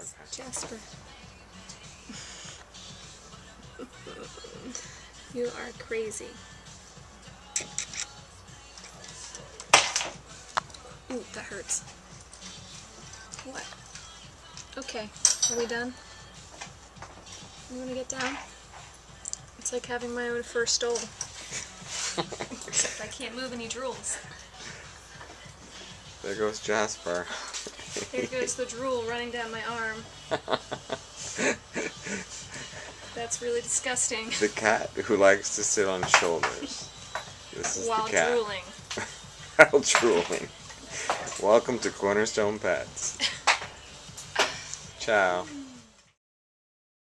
Okay. Jasper. you are crazy. Ooh, that hurts. What? Okay, are we done? You wanna get down? It's like having my own first stole. Except I can't move any drools. There goes Jasper. There goes the drool running down my arm. That's really disgusting. the cat who likes to sit on shoulders. This is While the cat. drooling. While drooling. Welcome to Cornerstone Pets. Ciao.